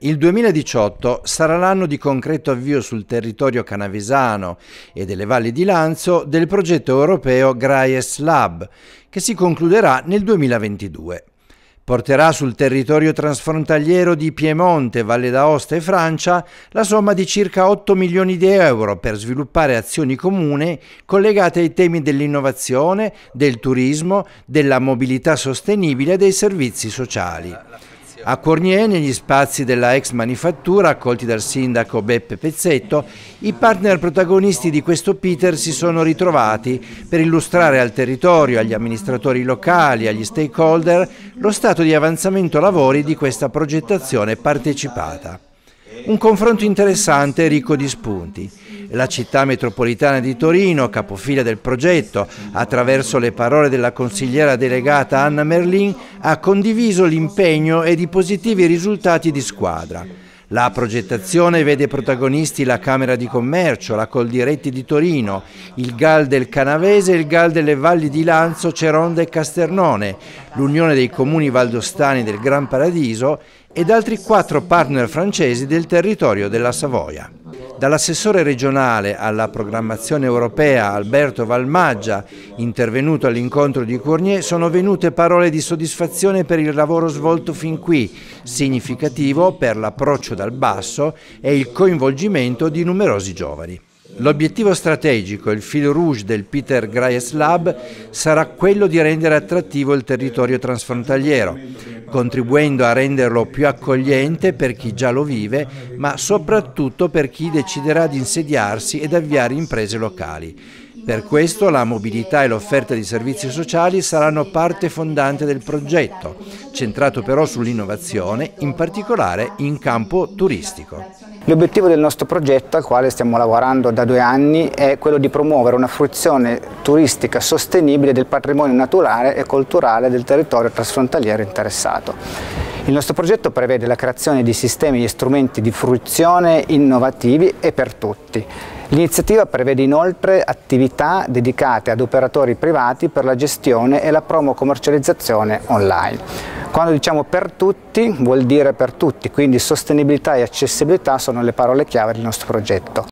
Il 2018 sarà l'anno di concreto avvio sul territorio canavesano e delle valli di Lanzo del progetto europeo GRAES Lab, che si concluderà nel 2022. Porterà sul territorio transfrontaliero di Piemonte, Valle d'Aosta e Francia la somma di circa 8 milioni di euro per sviluppare azioni comuni collegate ai temi dell'innovazione, del turismo, della mobilità sostenibile e dei servizi sociali. A Cornier, negli spazi della ex manifattura accolti dal sindaco Beppe Pezzetto, i partner protagonisti di questo Peter si sono ritrovati per illustrare al territorio, agli amministratori locali, agli stakeholder, lo stato di avanzamento lavori di questa progettazione partecipata. Un confronto interessante e ricco di spunti. La città metropolitana di Torino, capofila del progetto, attraverso le parole della consigliera delegata Anna Merlin, ha condiviso l'impegno ed i positivi risultati di squadra. La progettazione vede protagonisti la Camera di Commercio, la Coldiretti di Torino, il GAL del Canavese e il GAL delle Valli di Lanzo, Ceronda e Casternone, l'Unione dei Comuni Valdostani del Gran Paradiso ed altri quattro partner francesi del territorio della Savoia. Dall'assessore regionale alla programmazione europea Alberto Valmaggia, intervenuto all'incontro di Cournier, sono venute parole di soddisfazione per il lavoro svolto fin qui, significativo per l'approccio dal basso e il coinvolgimento di numerosi giovani. L'obiettivo strategico, il fil rouge del Peter Graes Lab, sarà quello di rendere attrattivo il territorio transfrontaliero, contribuendo a renderlo più accogliente per chi già lo vive, ma soprattutto per chi deciderà di insediarsi ed avviare imprese locali. Per questo la mobilità e l'offerta di servizi sociali saranno parte fondante del progetto, centrato però sull'innovazione, in particolare in campo turistico. L'obiettivo del nostro progetto, al quale stiamo lavorando da due anni, è quello di promuovere una fruizione turistica sostenibile del patrimonio naturale e culturale del territorio trasfrontaliero interessato. Il nostro progetto prevede la creazione di sistemi e strumenti di fruizione innovativi e per tutti. L'iniziativa prevede inoltre attività dedicate ad operatori privati per la gestione e la promo commercializzazione online. Quando diciamo per tutti vuol dire per tutti, quindi sostenibilità e accessibilità sono le parole chiave del nostro progetto.